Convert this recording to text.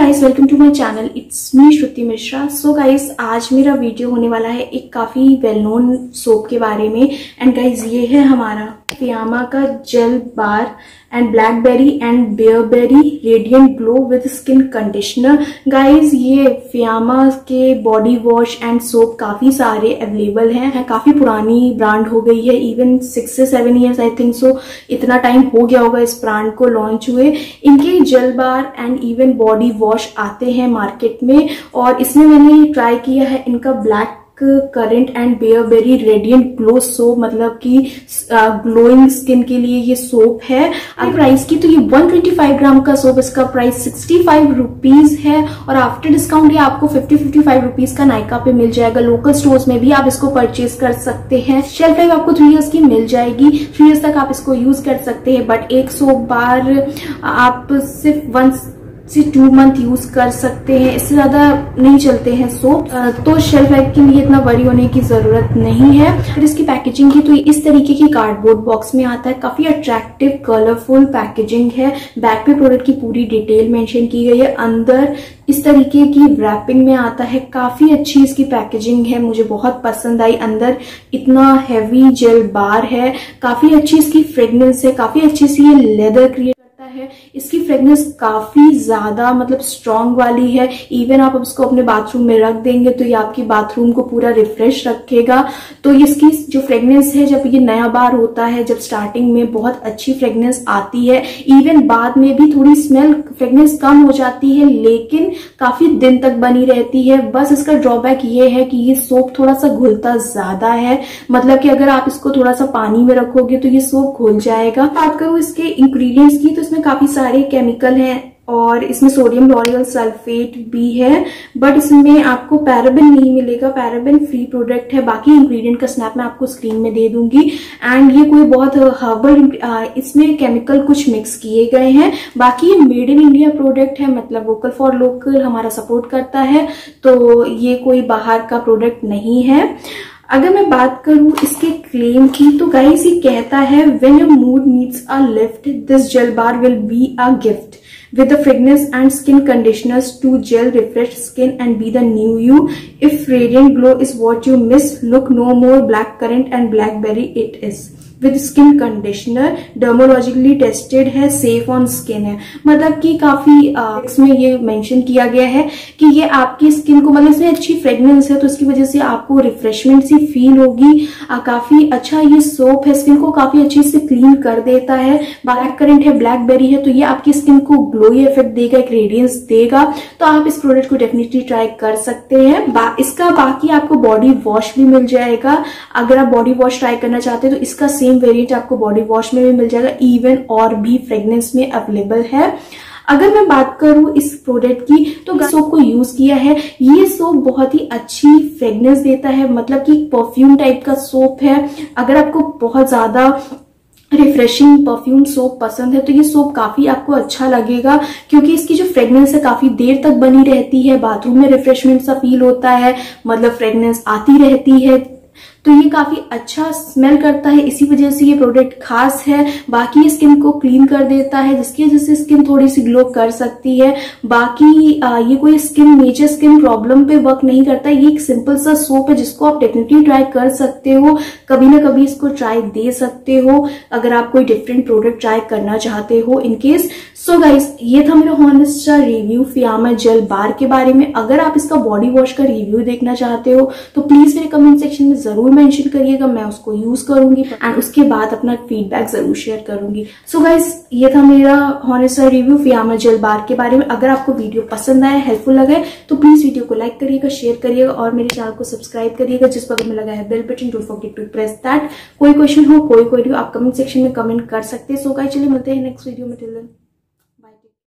Guys welcome to my channel it's me Shruti Mishra so guys आज मेरा video होने वाला है एक काफ़ी वेल नोन सोप के बारे में। एंड गाइस ये है हमारा फियामा का gel bar and blackberry and bearberry radiant glow with skin conditioner guys ये फियामा के बॉडी वॉश एंड सोप काफ़ी सारे अवेलेबल हैं काफ़ी पुरानी ब्रांड हो गई है इवन सिक्स से seven years I think so इतना टाइम हो गया होगा इस ब्रांड को लॉन्च हुए। इनके gel bar and even body wash आते हैं मार्केट में, और इसमें मैंने ट्राई किया है इनका blackcurrant and bearberry radiant glow soap मतलब कि ग्लोइंग स्किन के लिए ये सोप है। अगर प्राइस की तो ये 125 ग्राम का सोप इसका प्राइस 65 रुपीज़ है और आफ्टर डिस्काउंट ये आपको 50 55 रुपीज़ का नायका पे मिल जाएगा। लोकल स्टोर्स में भी आप इसको परचेज कर सकते हैं। शेल्फ लाइफ आपको थ्री इयर्स की मिल जाएगी। थ्री इयर्स तक आप इसको यूज़ कर सकते हैं। बट एक सोप बार आप सिर्फ़ वन से टू मंथ यूज़ कर सकते हैं, इससे ज़्यादा नहीं चलते हैं सोप तो शेल्फ लाइफ के लिए इतना वरी होने की ज़रूरत नहीं है। फिर इसकी पैकेजिंग की तो इस तरीके की कार्डबोर्ड बॉक्स में आता है। काफ़ी अट्रैक्टिव कलरफुल पैकेजिंग है। बैक पे प्रोडक्ट की पूरी डिटेल मेंशन की गई है। अंदर इस तरीके की रैपिंग में आता है। काफ़ी अच्छी इसकी पैकेजिंग है। मुझे बहुत पसंद आई। अंदर इतना हैवी जेल बार है। काफ़ी अच्छी इसकी फ्रेगनेंस है। काफ़ी अच्छी सी ये लेदर क्रिएट है। इसकी फ्रेगनेंस काफ़ी ज़्यादा मतलब स्ट्रॉन्ग वाली है। इवन आप इसको अपने बाथरूम में रख देंगे तो ये आपकी बाथरूम को पूरा रिफ्रेश रखेगा। तो इसकी जो फ्रेगनेंस है, जब ये नया बार होता है, जब स्टार्टिंग में बहुत अच्छी फ्रेगनेंस आती है। इवन बाद में भी थोड़ी स्मेल फ्रेगनेंस कम हो जाती है, लेकिन काफ़ी दिन तक बनी रहती है। बस इसका ड्रॉबैक ये है कि ये सोप थोड़ा सा घुलता ज़्यादा है। मतलब कि अगर आप इसको थोड़ा सा पानी में रखोगे तो ये सोप घुल जाएगा। बात करूँ इसके इंग्रेडिएंट्स की तो इसमें इसमें काफ़ी सारे केमिकल हैं और इसमें सोडियम लॉरियल सल्फेट भी है बट इसमें आपको पैराबिन नहीं मिलेगा। पैराबिन फ्री प्रोडक्ट है। बाकी इंग्रेडिएंट का स्नैप मैं आपको स्क्रीन में दे दूँगी। एंड ये कोई बहुत हर्बल इसमें केमिकल कुछ मिक्स किए गए हैं। बाकी ये मेड इन इंडिया प्रोडक्ट है मतलब वोकल फॉर लोकल हमारा सपोर्ट करता है। तो ये कोई बाहर का प्रोडक्ट नहीं है। अगर मैं बात करूँ इसके क्लेम की तो गाइस ये कहता है when your mood needs a lift this gel bar will be a gift with the फिगनेस and skin conditioners to gel refresh skin and be the new you if radiant glow is what you miss look no more blackcurrant and blackberry it is with skin conditioner dermatologically tested है safe on skin है। मतलब कि काफ़ी इसमें ये mention किया गया है कि ये आपकी स्किन को मतलब इसमें अच्छी फ्रेगनेंस है तो इसकी वजह से आपको रिफ्रेशमेंट सी फील होगी। काफ़ी अच्छा ये सोप है स्किन को काफ़ी अच्छी से क्लीन कर देता है। ब्लैक करेंट है ब्लैकबेरी है तो ये आपकी स्किन को ग्लोई इफ़ेक्ट देगा एक रेडियंस देगा। तो आप इस प्रोडक्ट को डेफिनेटली ट्राई कर सकते हैं। बा, इसका बाकी आपको बॉडी वॉश भी मिल जाएगा। अगर आप बॉडी वॉश ट्राई करना चाहते हैं तो इसका सेम सेम वेरिएंट आपको बॉडी वॉश में भी मिल जाएगा इवन और भी फ्रेग्रेंस में अवेलेबल है। अगर मैं बात करूँ इस प्रोडक्ट की तो सोप को यूज़ किया है। ये सोप बहुत ही अच्छी फ्रेग्रेंस देता है मतलब कि परफ्यूम टाइप का सोप है। अगर आपको बहुत ज़्यादा रिफ्रेशिंग परफ्यूम सोप पसंद है तो ये सोप काफ़ी आपको अच्छा लगेगा, क्योंकि इसकी जो फ्रेग्रेंस है काफ़ी देर तक बनी रहती है बाथरूम में रिफ्रेशमेंट सा फील होता है मतलब फ्रेग्रेंस आती रहती है। तो ये काफ़ी अच्छा स्मेल करता है। इसी वजह से ये प्रोडक्ट खास है। बाकी स्किन को क्लीन कर देता है जिसकी वजह से स्किन थोड़ी सी ग्लो कर सकती है। बाकी आ, ये कोई स्किन मेजर स्किन प्रॉब्लम पे वर्क नहीं करता। ये एक सिंपल सा सोप है जिसको आप डेफिनेटली ट्राई कर सकते हो। कभी ना कभी इसको ट्राई दे सकते हो। अगर आप कोई डिफरेंट प्रोडक्ट ट्राई करना चाहते हो इनकेस सो गाइस ये था मेरा honest review Fiama gel bar के बारे में। अगर आप इसका बॉडी वॉश का रिव्यू देखना चाहते हो तो प्लीज़ मेरे कमेंट सेक्शन में ज़रूर मेंशन करिएगा, मैं उसको यूज़ करूँगी एंड उसके बाद अपना फीडबैक ज़रूर शेयर करूँगी। सो so गाइज़ ये था मेरा honest review Fiama gel bar के बारे में। अगर आपको वीडियो पसंद आया हेल्पफुल लगे तो प्लीज़ वीडियो को लाइक करिएगा शेयर करिएगा और मेरे चैनल को सब्सक्राइब करिएगा, जिस में लगा है bell button don't forget to press that कोई क्वेश्चन हो, कोई क्वेरी आप कमेंट सेक्शन में कमेंट कर सकते हैं। सो गाइज़ चलिए मिलते हैं नेक्स्ट वीडियो में। टिल